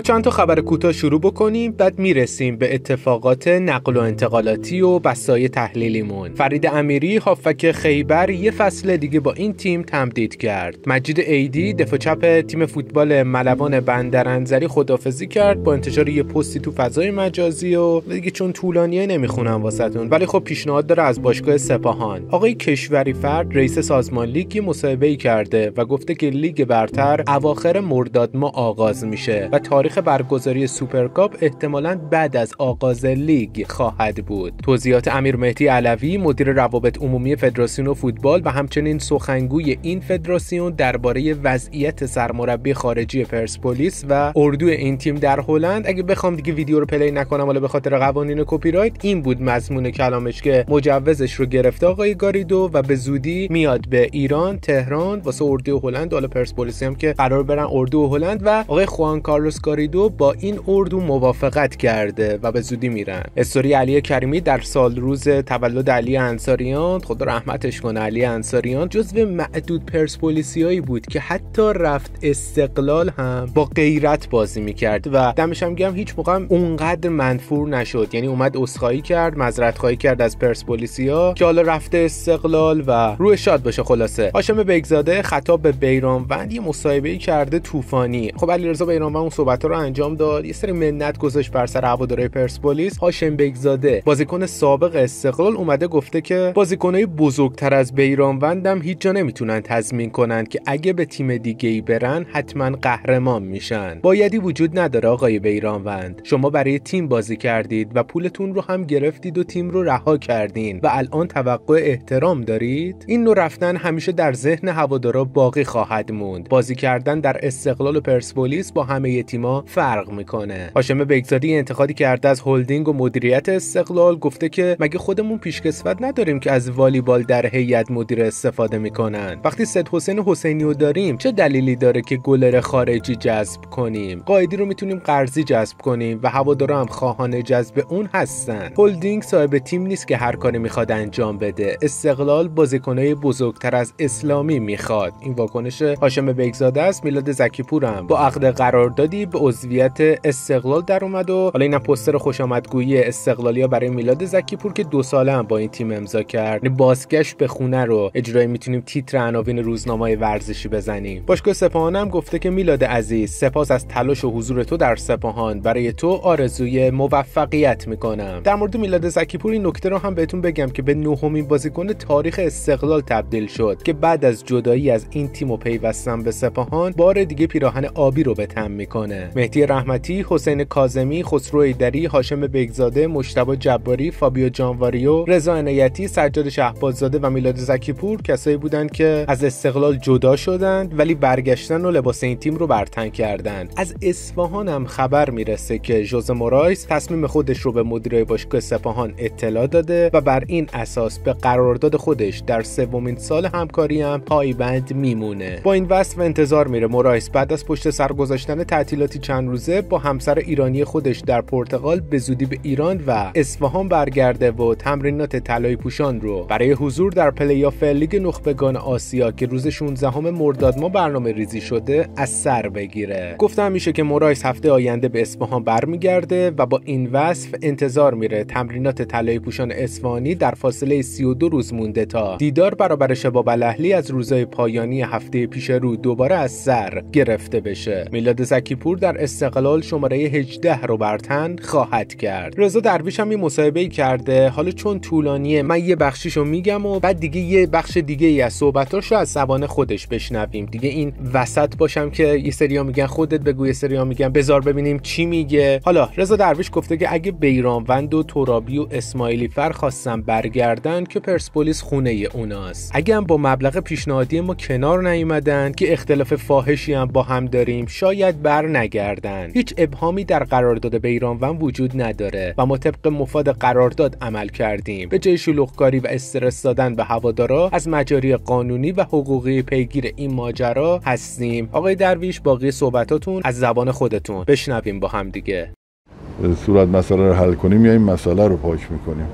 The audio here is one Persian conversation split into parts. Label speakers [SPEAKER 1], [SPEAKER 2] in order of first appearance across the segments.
[SPEAKER 1] چند تا خبر کوتاه شروع بکنیم بعد می‌رسیم به اتفاقات نقل و انتقالاتی و بحثای تحلیلیمون. فرید امیری هافبک خیبر یه فصل دیگه با این تیم تمدید کرد. مجید ایدی دفاع چپ تیم فوتبال ملوان بندرانزلی خدافظی کرد با انتشار یه پستی تو فضای مجازی و دیگه چون طولانیه نمی‌خونم واسهتون. ولی خب پیشنهاد داره از باشگاه سپاهان. آقای کشوری فرد رئیس سازمان لیگ مصاحبه کرده و گفته که لیگ برتر اواخر مرداد ما آغاز میشه و تاریخ برگزاری سوپرکاپ احتمالا بعد از آغاز لیگ خواهد بود. توضیحات امیر مهدی علوی مدیر روابط عمومی فدراسیون فوتبال و همچنین سخنگوی این فدراسیون درباره وضعیت سرمربی خارجی پرسپولیس و اردو این تیم در هلند. اگه بخوام دیگه ویدیو رو play نکنم حالا به خاطر قوانین کپی رایت این بود مضمون کلامش که مجوزش رو گرفته آقای گاریدو و به زودی میاد به ایران تهران واسه اردو هلند. حالا پرسپولیس هم که قرار برن اردو هلند و آقای خوان کارلوس گاریدو با این اردو موافقت کرده و به زودی میرن. استوری علی کریمی در سال روز تولد علی انصاریان خدا رحمتش کنه علی انصاریان جزو معدود پرسپولیسیایی بود که حتی رفت استقلال هم با غیرت بازی می‌کرد و دمش هم گرم هیچ موقع اونقدر منفور نشد. یعنی اومد عذرخواهی کرد معذرت خواهی کرد از پرسپولیسیا که حالا رفته استقلال و روی شاد باشه. خلاصه. هاشم بگزاده خطاب به بیرانوند یه مصاحبه کرده طوفانی. خب علیرضا بیرانوند اون صحبت رو انجام داد. یه سری منت گذاشت بر سر هواداره پرسپولیس. هاشم بگزاده بازیکن سابق استقلال اومده گفته که بازیکنای بزرگتر از بیرانوندم هیچ جا نمی‌تونن تضمین کنن که اگه به تیم دیگه ای برن حتما قهرمان میشن. بایدی وجود نداره آقای بیرانوند. شما برای تیم بازی کردید و پولتون رو هم گرفتید و تیم رو رها کردین و الان توقع احترام دارید؟ این نوع رفتن همیشه در ذهن هوادارا باقی خواهد موند. بازی کردن در استقلال پرسپولیس با همه فرق می‌کنه. هاشم بگزادی انتقادی کرده از هلدینگ و مدیریت استقلال گفته که مگه خودمون پیشکسوت نداریم که از والیبال در هیئت مدیر استفاده می‌کنن؟ وقتی سید حسین حسینی رو داریم چه دلیلی داره که گلر خارجی جذب کنیم؟ قایدی رو می‌تونیم قرضی جذب کنیم و هوادارا هم خواهان جذب اون هستن. هلدینگ صاحب تیم نیست که هر کاری می‌خواد انجام بده. استقلال بازیکنای بزرگتر از اسلامی می‌خواد. این واکنش هاشم بگزاده است میلاد زکیپور هم. با عقد قراردادی به عضویت استقلال در اومد و حالا این پوستر خوشامدگویی استقلالیا برای میلاد زکیپور که دو ساله هم با این تیم امضا کرد. یعنی بازگشت به خونه رو اجرای می‌تونیم تیتر عناوین روزنامه ورزشی بزنیم. باشگاه سپاهان هم گفته که میلاد عزیز سپاس از تلاش و حضور تو در سپاهان. برای تو آرزوی موفقیت می‌کنم. در مورد میلاد زکیپور این نکته رو هم بهتون بگم که به نهمین بازیکن تاریخ استقلال تبدیل شد که بعد از جدایی از این تیم و پیوستن به سپاهان بار دیگه پیراهن آبی رو به تن می‌کنه. مهدی رحمتی حسین کاظمی خسرو ایدری هاشم بگزاده مشتبه جباری فابیو جانواریو رضا عنایتی سجاد شهباززاده و میلاد زکیپور کسایی بودند که از استقلال جدا شدند ولی برگشتن و لباس این تیم رو برتن کردند از اصفهان هم خبر می‌رسه که ژوزه مورایس تصمیم خودش رو به مدیرای باشگاه سپاهان اطلاع داده و بر این اساس به قرارداد خودش در سومین سال همکاری هم پایبند میمونه. با این وصف انتظار میره مورایس بعد از پشت سر گذاشتن تعطیلاتی چند روزه با همسر ایرانی خودش در پرتغال به زودی به ایران و اصفهان برگرده و تمرینات طلایی پوشان رو. برای حضور در پلی‌آف لیگ نخبگان آسیا که روز 16 مرداد ما برنامه ریزی شده از سر بگیره. گفتم میشه که مورایس هفته آینده به اصفهان برمیگرده و با این وصف انتظار میره تمرینات طلایی پوشان اصفهانی در فاصله 32 روز مونده تا. دیدار برابر شباب الاهلی از روزهای پایانی هفته پیش رو دوباره از سر گرفته بشه. میلاد زکیپور در استقلال شماره 18 رو برتن خواهد کرد. رضا درویش هم این مصاحبه کرده. حالا چون طولانیه من یه بخشیشو میگم و بعد دیگه یه بخش دیگه ای از صحبتاشو از زبان خودش بشنویم. دیگه این وسط باشم که یه سریا میگن خودت بگو یه سریا میگن بزار ببینیم چی میگه. حالا رضا درویش گفته که اگه بیرانوند و ترابی و اسماعیلی فر خواستن برگردن که پرسپولیس خونه اوناست. اگه هم با مبلغ پیشنهادی ما کنار نیومدن که اختلاف فاحشی هم با هم داریم شاید بر نگردن هیچ ابهامی در قرارداد بیرانوند وجود نداره و ما طبق مفاد قرارداد عمل کردیم. به جای شلوغکاری و استرس دادن به هوادارا از مجاری قانونی و حقوقی پیگیر این ماجرا هستیم. آقای درویش باقی صحبتاتون از زبان خودتون. بشنویم با هم دیگه.
[SPEAKER 2] صورت مسئله رو حل کنیم یا این مسئله رو پاک می‌کنیم؟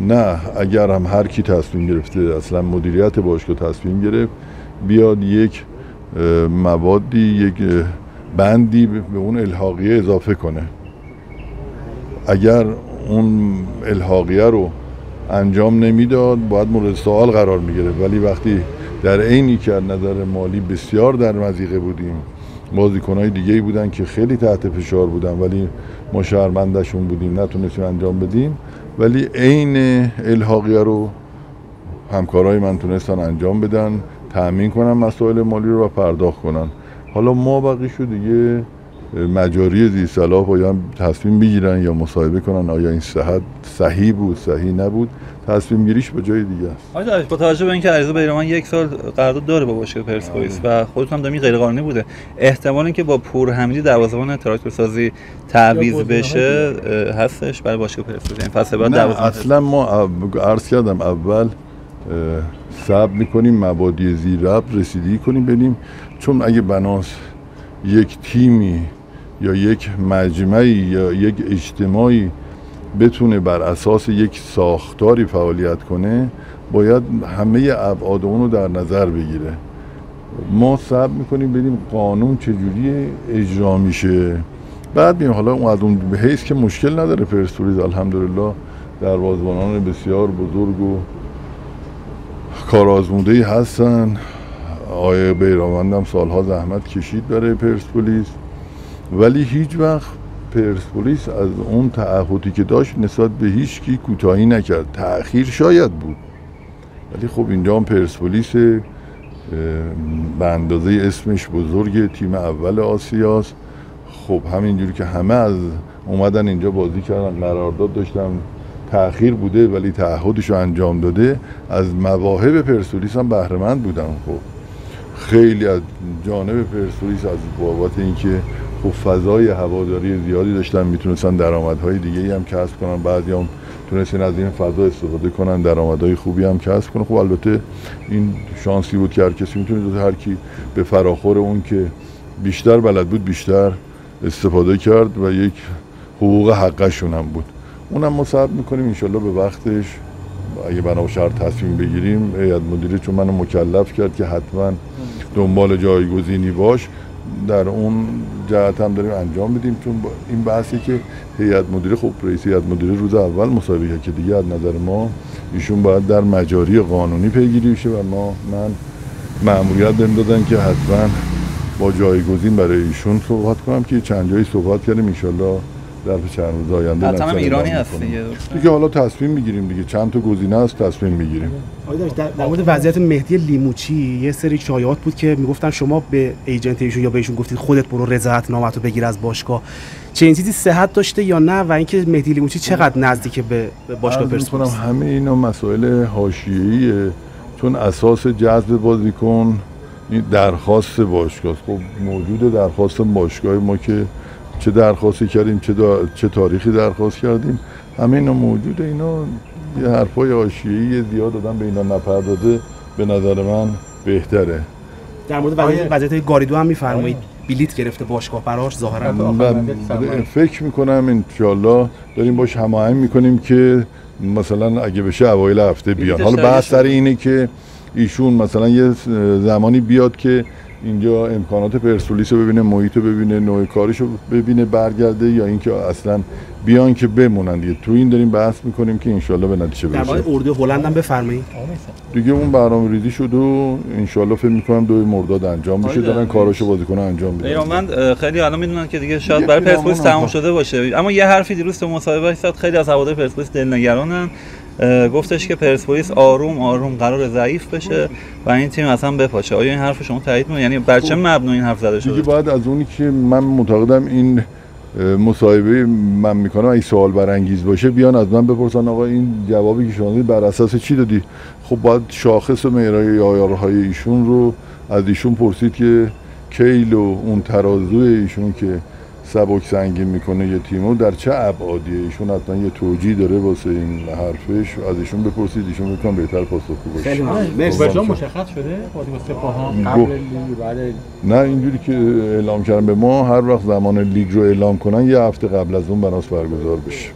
[SPEAKER 2] نه اگر هم هر کی تصمیم گرفته اصلا مدیریت باشگاه تصمیم گرفت بیاد یک موادی یک بندی به اون الحاقیه اضافه کنه. اگر اون الحاقیه رو انجام نمی‌داد باید مورد سوال قرار می‌گیره ولی وقتی در عینی که نظر مالی بسیار در مزیقه بودیم بازیکنهای دیگه ای بودن که خیلی تحت فشار بودن ولی ما شهرمندشون بودیم نتونستیم انجام بدیم ولی عین الحاقیه رو همکارای من تونستن انجام بدن تأمین کنن مسائل مالی رو و پرداخت کنن. حالا ما بقیشو دیگه مجاری زی صلاح باید تصمیم بگیرن یا مصاحبه کنن. آیا این صحت صحیح بود صحیح نبود؟ تصمیم گیریش به جای دیگه است.
[SPEAKER 3] با توجه به اینکه عریضه بیرمان یک سال قرارداد داره با باشگاه پرسپولیس و خودتون هم دارین غیر قانونی بوده. احتمال اینکه با پور حمیدی دروازه‌بان تراکتور سازی تعویض بشه هستش برای باشگاه پرسپولیس این فصل بعد
[SPEAKER 2] اصلا ما عرض کردم اول صبر می‌کنیم مبادی زیر رسیدگی کنیم ببینیم چون اگه بناس یک تیمی یا یک مجمعی یا یک اجتماعی بتونه بر اساس یک ساختاری فعالیت کنه باید همه ابعاد اون رو در نظر بگیره. ما صبر می‌کنیم ببینیم قانون چجوری اجرا میشه. بعد بیم حالا اون از اون به حیث که مشکل نداره پرسپولیس الحمدلله در بازبانان بسیار بزرگ و کارآزموده ای هستن. آقای بیرامندم سالها زحمت کشید برای پرسپولیس. ولی هیچ وقت پرسپولیس از اون تعهدی که داشت نسبت به هیچ کی کوتاهی نکرد. تأخیر شاید بود. ولی خب اینجا هم پرسپولیس به اندازه اسمش بزرگ تیم اول آسیاست. خب همینجوری که همه از اومدن اینجا بازی کردن قرارداد داشتن. تأخیر بوده ولی تعهدش رو انجام داده از مواهب پرسپولیس هم بهرهمند بودن خب. خیلی از جانب پرسپولیس از بابت اینکه خب فضای هواداری زیادی داشتن می‌تونستن درآمدهای دیگه هم کسب کنن. بعضی هم تونستن از این فضا استفاده کنن درآمدهای خوبی هم کسب کنن. خب البته این شانسی بود که هر کسی می‌تونه هر کی به فراخور اون که بیشتر بلد بود بیشتر استفاده کرد و یک حقوق حقشون هم بود. اونم ما صبر می‌کنیم انشالله به وقتش. اگه بنا شهر تصمیم بگیریم هیئت مدیره چون منو مکلف کرد که حتما دنبال جایگزینی باش. در اون جهت هم داریم انجام بدیم چون این بحثی که هیئت مدیره خب رئیس هیئت مدیره روز اول مسابقه که دیگه از نظر ما ایشون باید در مجاری قانونی پیگیری بشه و ما من مأموریت بهم دادن که حتما با جایگزین برای ایشون صحبت کنم که چند جایی صحبت کردیم. ان در چند روز آینده
[SPEAKER 3] حتما ایرانی هست دیگه.
[SPEAKER 2] دیگه حالا تصمیم می‌گیریم دیگه. چند تا گزینه هست تصمیم می‌گیریم.
[SPEAKER 4] در, در مورد وضعیت مهدی لیموچی یه سری شایعات بود که می‌گفتن شما به ایجنت ایشون یا بهشون گفتید خودت برو رضایت نامتو بگیر از باشگاه. چه این چیزی صحت داشته یا نه؟ و اینکه مهدی لیموچی چقدر نزدیک به باشگاه پرسپولیس
[SPEAKER 2] همه اینا مسائل حاشیه‌ایه. چون اساس جذب بازیکن این درخواست باشگاه خب موجود درخواست باشگاه ما که چه درخواستی کردیم چه, چه تاریخی درخواست کردیم. همه اینا موجوده اینا یه حرفای آشیهی زیاد دادن به اینا نپردازه به نظر من بهتره.
[SPEAKER 4] در مورد وضعیت گاریدو هم میفرمایید. بلیت گرفته باشگاه براش ظاهرا
[SPEAKER 2] فکر می‌کنم انشالله داریم باش هماهنگ می‌کنیم که مثلا اگه بشه اوایل هفته بیان حالا بحث سر اینه که ایشون مثلا یه زمانی بیاد که اینجا امکانات پرسپولیس رو ببینه محیط رو ببینه نوع کارش رو ببینه برگرده یا اینکه اصلا بیان که بمونن دیگه. تو این داریم بحث می‌کنیم که انشالله به نتیجه برسه
[SPEAKER 4] در اردو هلند هم بفرمایید.
[SPEAKER 2] دیگه اون برنامه ریزی شد و انشالله فکر می‌کنم دو مرداد انجام میشه دارن کاراشو بازیکن انجام میدن.
[SPEAKER 3] من خیلی الان می‌دونن که دیگه شاید برای پرسپولیس تموم شده باشه. اما یه حرفی دیروز تو مصاحبه زد خیلی از هوادار پرسپولیس دلنگرانن. گفتش که پرسپولیس آروم آروم قرار ضعیف بشه و این تیم اصلا بپاشه. آیا این حرف شما تایید می‌کنید یعنی بر چه خب، مبنا این حرف زده شده؟
[SPEAKER 2] دیگه بعد از اونی که من معتقدم این مصاحبه من می‌کنم اگه سوال برانگیز باشه بیان از من بپرسن آقا این جوابی که شما بر اساس چی دادی؟ خب باید شاخص و معیارهای ایشون رو از ایشون پرسید که کیل و اون ترازو ایشون که سبک سنگین می‌کنه یه تیمو در چه ابعادیه ایشون حتما یه توجیه داره واسه این حرفش. از ایشون بپرسید ایشون می‌تونن بهتر پاسخگو باشه.
[SPEAKER 5] خیلی مرسی. مشخص شده؟ قبل لیگ بعد
[SPEAKER 2] نه اینجوری که اعلام کردن به ما هر وقت زمان لیگ رو اعلام کنن یه هفته قبل از اون بناس برگزار بشه.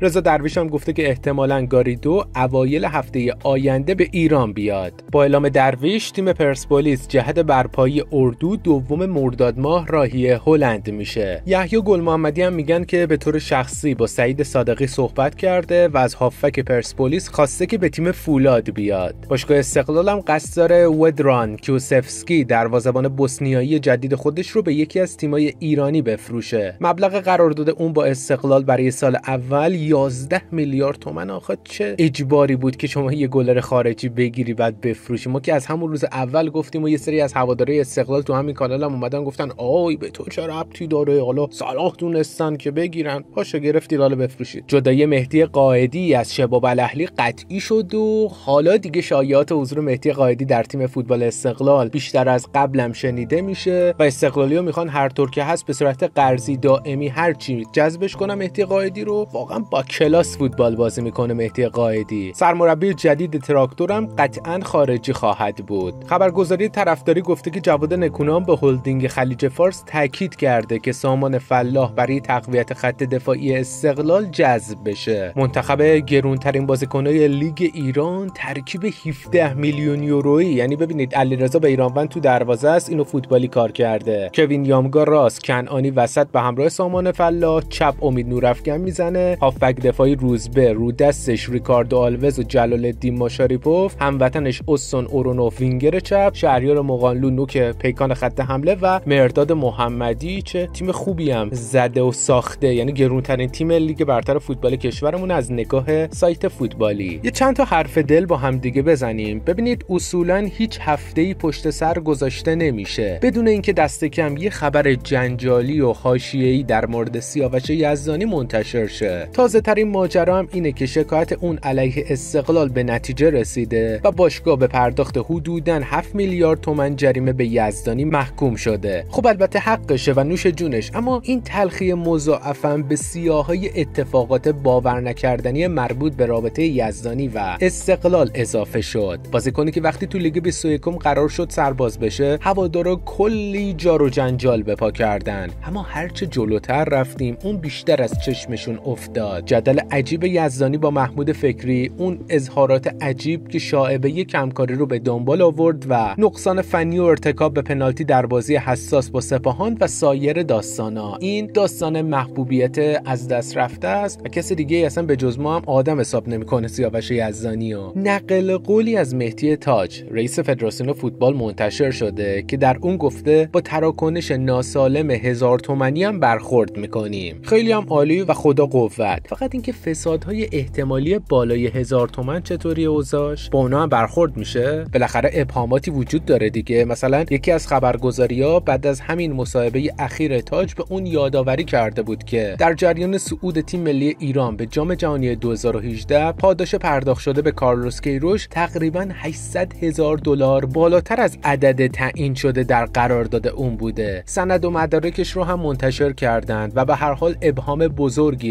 [SPEAKER 1] رضا درویش هم گفته که احتمالا گاریدو اوایل هفته آینده به ایران بیاد. با اعلام درویش تیم پرسپولیس جهت برپایی اردو دوم مرداد ماه راهی هلند میشه. یحیی گل محمدی هم میگن که به طور شخصی با سعید صادقی صحبت کرده و از هافک پرسپولیس خواسته که به تیم فولاد بیاد. باشگاه استقلال هم قصد داره ودران کیوسفسکی دروازه‌بان بوسنیایی جدید خودش رو به یکی از تیمای ایرانی بفروشه. مبلغ قرارداد اون با استقلال برای سال اول 11 میلیارد تومن. آخه چه اجباری بود که شما یه گلر خارجی بگیری بعد بفروشی؟ ما که از همون روز اول گفتیم و یه سری از هواداری استقلال تو همین کانال هم اومدن گفتن آی به تو چه ربطی داره؟ حالا صلاح دونستن که بگیرن. پاشو گرفتی حالا بفروشید جدای مهدی قائدی از شباب الاهلی قطعی شد و حالا دیگه شایعات حضور مهدی قائدی در تیم فوتبال استقلال بیشتر از قبلم شنیده میشه و استقلالی ها می‌خوان هر طور که هست به صورت قرضی دائمی هر چی جذبش کنن مهدی قائدی واقعا با کلاس فوتبال بازی می‌کنه مهدی قائدی سرمربی جدید تراکتورم قطعا خارجی خواهد بود. خبرگزاری طرفداری گفته که جواد نکونام به هلدینگ خلیج فارس تاکید کرده که سامان فلاح برای تقویت خط دفاعی استقلال جذب بشه. منتخب گرونترین بازیکنهای لیگ ایران ترکیب 17 میلیون یورویی یعنی ببینید علیرضا به تو دروازه است اینو فوتبالی کار کرده. کوین یامگا راست کنعانی وسط به همراه سامان فلاح چپ امید نورافکن می‌زنه. هافبک دفاعی روزبه رو دستش ریکاردو آلوز و جلال الدین ماشاریپوف هموطنش اوستون اورونوف وینگر چپ شهریار مقانلو نوک پیکان خط حمله و مهرداد محمدی چه تیم خوبی هم زده و ساخته. یعنی گرونترین تیم لیگ برتر فوتبال کشورمون از نگاه سایت فوتبالی. یه چند تا حرف دل با هم دیگه بزنیم. ببینید اصولا هیچ هفته ای پشت سر گذاشته نمیشه. بدون اینکه دست کم یه خبر جنجالی و حاشیه‌ای در مورد سیاوش یزدانی منتشر شه تازه ترین ماجرا هم اینه که شکایت اون علیه استقلال به نتیجه رسیده و باشگاه به پرداخت حدوداً 7 میلیارد تومن جریمه به یزدانی محکوم شده. خب البته حقشه و نوش جونش اما این تلخی مضاعفا به سیاهای اتفاقات باور نکردنی مربوط به رابطه یزدانی و استقلال اضافه شد. بازیکنی که وقتی تو لیگ 21 قرار شد سرباز بشه هوادارا کلی جار و جنجال به پا کردن. اما هرچه جلوتر رفتیم اون بیشتر از چشمشون افتاد. جدل عجیب یزدانی با محمود فکری اون اظهارات عجیب که شاعبه کمکاری رو به دنبال آورد و نقصان فنی و ارتکاب به پنالتی در بازی حساس با سپاهان و سایر داستانا. این داستان محبوبیت از دست رفته است و کسی دیگه اصلا به جز ما هم آدم حساب نمی‌کنه سیاوش یزدانی و. نقل قولی از مهدی تاج رئیس فدراسیون فوتبال منتشر شده که در اون گفته با تراکنش ناسالم هزار تومنی هم برخورد می‌کنیم. خیلی هم عالی و خدا قوت. فقط اینکه فسادهای احتمالی بالای هزار تومن چطوری اوزاش با اونا هم برخورد میشه؟ بالاخره ابهاماتی وجود داره دیگه. مثلا یکی از خبرگزاری ها بعد از همین مصاحبه اخیر تاج به اون یادآوری کرده بود که در جریان صعود تیم ملی ایران به جام جهانی 2018 پاداش پرداخت شده به کارلوس کیروش تقریبا 800 هزار دلار بالاتر از عدد تعیین شده در قرارداد اون بوده. سند و مدارکش رو هم منتشر کردند و به هر حال ابهام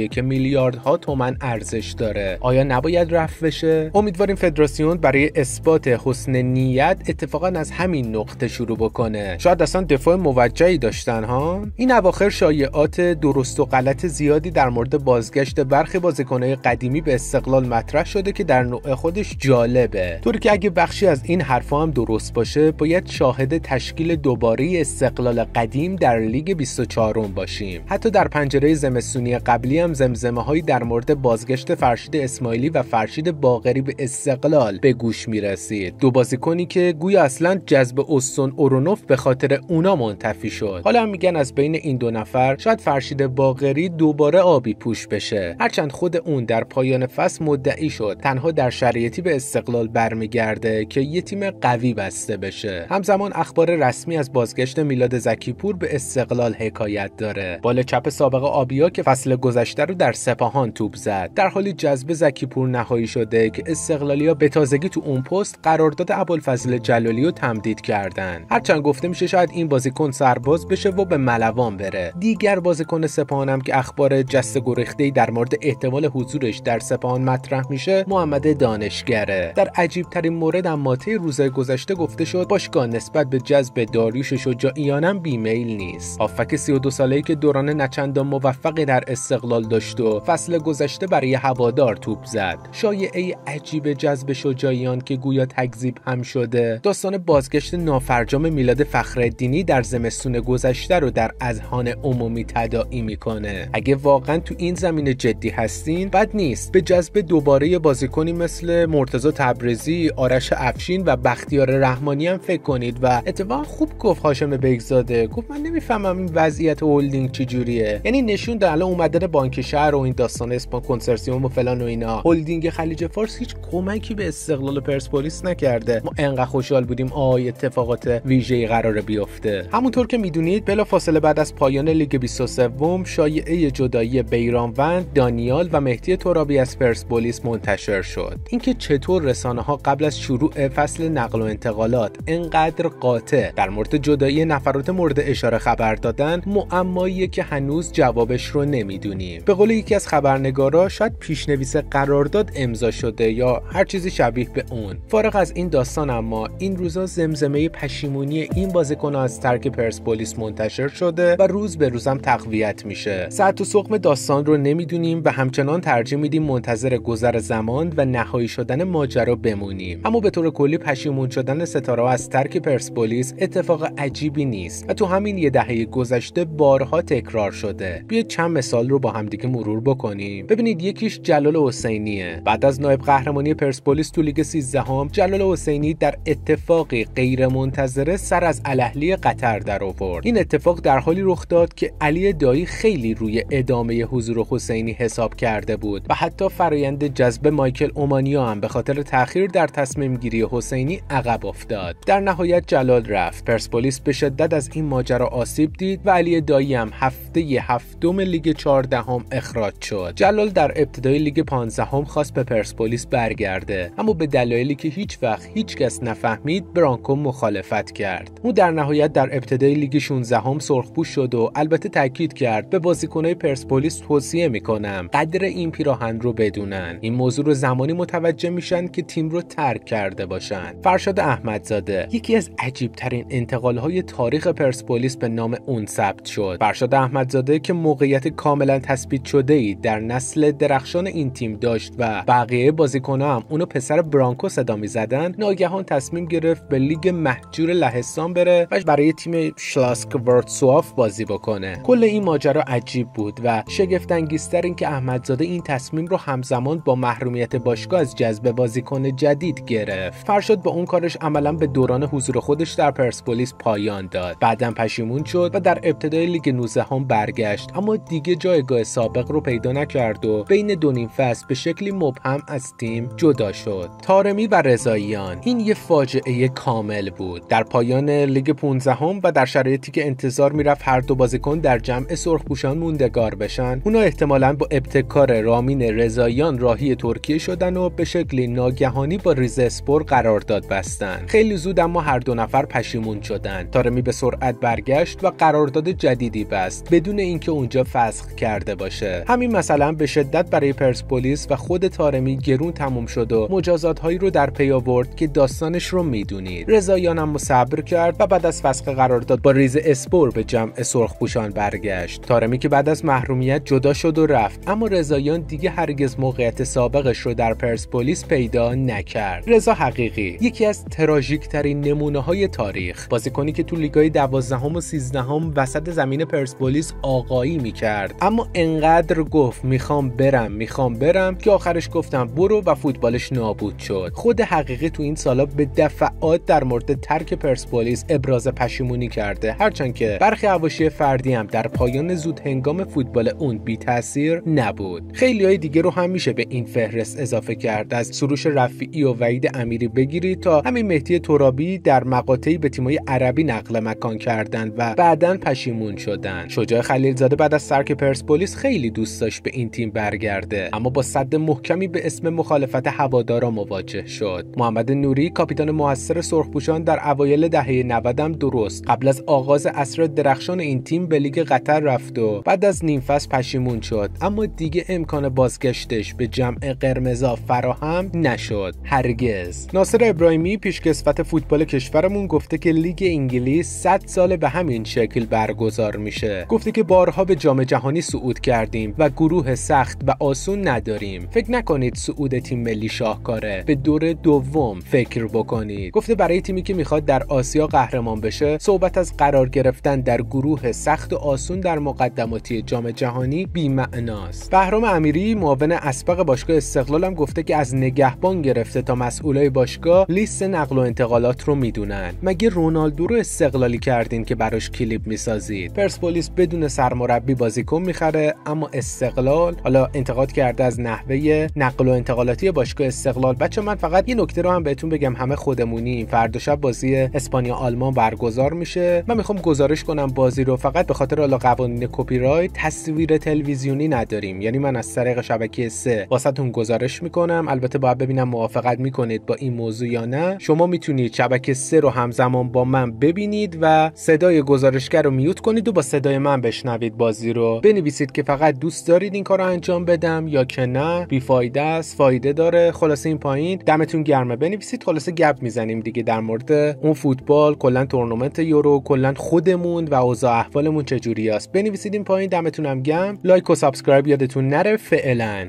[SPEAKER 1] بزرگیه که میلیاردها تومن ارزش داره. آیا نباید رفع بشه؟ امیدواریم فدراسیون برای اثبات حسن نیت اتفاقا از همین نقطه شروع بکنه. شاید اصلا دفاع موجهی داشتن ها؟ این اواخر شایعات درست و غلط زیادی در مورد بازگشت برخی بازیکنهای قدیمی به استقلال مطرح شده که در نوع خودش جالبه. طوری که اگه بخشی از این حرفها هم درست باشه باید شاهد تشکیل دوباره استقلال قدیم در لیگ 24 باشیم. حتی در پنجره زمستونی قبلی هم زمزمه هایی در مورد بازگشت فرشید اسماعیلی و فرشید باقری به استقلال به گوش می رسید دو بازیکنی که گویا اصلا جذب استون اورونوف به خاطر اونا منتفی شد. حالا میگن از بین این دو نفر شاید فرشید باقری دوباره آبی پوش بشه. هرچند خود اون در پایان فصل مدعی شد. تنها در شرایطی به استقلال برمیگرده که یه تیم قوی بسته بشه. همزمان اخبار رسمی از بازگشت میلاد زکیپور به استقلال حکایت داره. بال چپ سابق آبیا که فصل گذشته رو در سپاهان توپ زد. در حالی جذب زکیپور نهایی شده که استقلالیا به تازگی تو اون پست قرارداد ابوالفضل جلالی رو تمدید کردن. هرچند گفته میشه شاید این بازیکن سرباز بشه و به ملوان بره. دیگر بازیکن سپاهانم که اخبار جست گریخته در مورد احتمال حضورش در سپاهان مطرح میشه محمد دانشگره. در عجیب ترین مورد اما طی روزهای گذشته گفته شد باشگاه نسبت به جذب داریوش شجاعیانم بیمیل نیست. هافک 32 ساله‌ای که دوران نچندان موفقی در استقلال داشت و فصل گذشته برای هوادار توپ زد. شایعه عجیب جذب شجاعیان که گویا تکذیب هم شده. داستان بازگشت نافرجام میلاد فخرالدینی در زمستون گذشته رو در اذهان عمومی تداعی می‌کنه. اگه واقعا تو این زمینه جدی هستین بد نیست. به جذب دوباره بازیکنی مثل مرتضی تبریزی آرش افشین و بختیار رحمانی هم فکر کنید و اتفاقا خوب گفت هاشم بیگزاده گفت من نمی‌فهمم این وضعیت هلدینگ چجوریه. یعنی نشون الان اومدن بانک شهر و این داستان اسپان کنسرسیوم و فلان و اینا. هلدینگ خلیج فارس هیچ کمکی به استقلال پرسپولیس نکرده. ما انقدر خوشحال بودیم آی اتفاقات ویژه‌ای قرار بیفته. همونطور که می‌دونید بلافاصله بعد از پایان لیگ 23 شایعه جدایی بیرانوند دانیال و مهدی ترابی از پرسپولیس منتشر شد. اینکه چطور رسانه ها قبل از شروع فصل نقل و انتقالات انقدر قاطع در مورد جدایی نفرات مورد اشاره خبر دادن معماییه که هنوز جوابش رو نمی‌دونیم. به قول یکی از خبرنگارا شاید پیشنویس قرارداد امضا شده یا هر چیزی شبیه به اون. فارغ از این داستان اما این روزا زمزمه پشیمونی این بازیکن از ترک پرسپولیس منتشر شده و روز به روزم تقویت میشه. ساعت و سقم داستان رو نمی‌دونیم و همچنان ترجیح میدیم منتظر گذر زمان و نهایی شدن ماجرا بمونیم. اما به طور کلی پشیمون شدن ستاره از ترک پرسپولیس اتفاق عجیبی نیست و تو همین یه دهه گذشته بارها تکرار شده. بیاید چند مثال رو با همدیگه مرور بکنیم. ببینید یکیش جلال حسینیه. بعد از نایب قهرمانی پرسپولیس تو لیگ 13 هم جلال حسینی در اتفاقی غیر منتظره سر از الاهلی قطر در آورد. این اتفاق در حالی رخ داد که علی دایی خیلی روی ادامه حضور حسینی حساب کرده بود و حتی فرایند جذب مایکل اومانیا هم به خاطر تاخیر در تصمیم گیری حسینی عقب افتاد. در نهایت جلال رفت. پرسپولیس به شدت از این ماجرا آسیب دید و علی دایی هم هفته هفتم لیگ 14 هم اخراج شد. جلال در ابتدای لیگ 15 هم خواست به پرسپولیس برگرده اما به دلایلی که هیچ وقت هیچ کس نفهمید برانکو مخالفت کرد. او در نهایت در ابتدای لیگ 16 هم سرخپوش شد و البته تاکید کرد به بازیکنهای پرسپولیس توصیه می‌کنم قدر این پیراهن رو بدونن. این موضوع رو زمانی متوجه میشن که تیم رو ترک کرده باشن. فرشاد احمدزاده یکی از عجیب ترین انتقال تاریخ پرسپولیس به نام اون ثبت شد. فرشاد احمدزاده که موقعیت کاملا تثبیت شده ای در نسل درخشان این تیم داشت و بقیه بازیکنها هم اونو پسر برانکو صدا می‌زدن ناگهان تصمیم گرفت به لیگ محجور لهستان بره و برای تیم شلاسک ورتسواف بازی بکنه. کل این ماجرا عجیب بود و شگفت انگیزتر اینکه احمدزاده این تصمیم رو همزمان با محرومیت باشگاه از جذب بازیکن جدید گرفت. فرشاد با اون کارش عملا به دوران حضور خودش در پرسپولیس پایان داد. بعدا پشیمون شد و در ابتدای لیگ 19 هم برگشت اما دیگه جایگاه سابق رو پیدا نکرد و بین دو نیم فصل به شکلی مبهم از تیم جدا شد. تارمی و رضاییان. این یه فاجعه کامل بود. در پایان لیگ 15 هم و در شرایطی که انتظار می‌رفت هر دو بازیکن در جمع سرخپوشان موندگار بشن اونا احتمالا با ابتکار رامین رضاییان راهی ترکیه شدن و به شکلی ناگهانی با ریزسپور قرارداد بستن. خیلی زود اما هر دو نفر پشیمون شدن. تارمی به سرعت برگشت و قرارداد جدیدی بست بدون اینکه اونجا فسخ کرده باشه. همین مسئله به شدت برای پرسپولیس و خود تارمی گرون تموم شد و مجازات هایی رو در پی آورد که داستانش رو می‌دونید. رضاییان هم صبر کرد و بعد از فسخ قرارداد با ریزه‌اسپور به جمع سرخپوشان برگشت. تارمی که بعد از محرومیت جدا شد و رفت. اما رضاییان دیگه هرگز موقعیت سابقش رو در پرسپولیس پیدا نکرد. رضا حقیقی یکی از تراژیک ترین نمونه های تاریخ. بازیکنی که تو لیگای 12 و 13 وسط زمین پرسپولیس آقایی می‌کرد. اما انقدر گفت می‌خوام برم می‌خوام برم که آخرش گفتم برو و فوتبالش نابود شد. خود حقیقی تو این سالا به دفعات در مورد ترک پرسپولیس ابراز پشیمونی کرده. هرچند که برخی حواشی فردی هم در پایان زود هنگام فوتبال اون بی تاثیر نبود. خیلی های دیگه رو هم میشه به این فهرست اضافه کرد. از سروش رفیعی و وحید امیری بگیرید تا همین مهدی ترابی در مقاطعی به تیمای عربی نقل مکان کردند و بعدا پشیمون شدن شجاع خلیلزاده بعد از ترک پرسپولیس خیلی دوست داشت به این تیم برگرده اما با صد محکمی به اسم مخالفت هوادارا مواجه شد. محمد نوری کاپیتان موثر سرخپوشان در اوایل دهه 90 هم درست. قبل از آغاز عصر درخشان این تیم به لیگ قطر رفت و بعد از نیم فصل پشیمون شد. اما دیگه امکان بازگشتش به جمع قرمزا فراهم نشد. هرگز. ناصر ابراهیمی پیشکسوت فوتبال کشورمون گفته که لیگ انگلیس 100 سال به همین شکل برگزار میشه. گفته که بارها به جام جهانی صعود کرد. کردیم و گروه سخت و آسون نداریم. فکر نکنید صعود تیم ملی شاهکاره. به دور دوم فکر بکنید. گفته برای تیمی که می‌خواد در آسیا قهرمان بشه صحبت از قرار گرفتن در گروه سخت و آسون در مقدماتی جام جهانی بی‌معناست. بهرام امیری معاون اسبق باشگاه استقلال هم گفته که از نگهبان گرفته تا مسئولای باشگاه لیست نقل و انتقالات رو می‌دونن. مگه رونالدو رو استقلالی کردین که براش کلیپ می‌سازید؟ پرسپولیس بدون سرمربی بازیکن می‌خره اما استقلال حالا انتقاد کرده از نحوه نقل و انتقالاتی باشگاه استقلال. بچه من فقط یه نکته رو هم بهتون بگم. همه خودمونی فردا شب بازی اسپانیا آلمان برگزار میشه. من می‌خوام گزارش کنم بازی رو. فقط به خاطر حالا قوانین کپی رایت تصویر تلویزیونی نداریم. یعنی من از طریق شبکه 3 واسهتون گزارش می‌کنم. البته باید ببینم موافقت می‌کنید با این موضوع یا نه. شما می‌تونید شبکه 3 رو همزمان با من ببینید و صدای گزارشگر رو میوت کنید و با صدای من بشنوید بازی رو. بنویسید که فقط دوست دارید این کار انجام بدم یا که نه؟ بیفایده است فایده داره. خلاصه این پایین. دمتون گرمه بنویسید. خلاصه گپ می‌زنیم دیگه در مورد اون فوتبال. کلا تورنمنت یورو. کلا خودمون و اوضاع احوالمون چجوری است. بنویسید این پایین. دمتون گرم. like و subscribe یادتون نره. فعلا.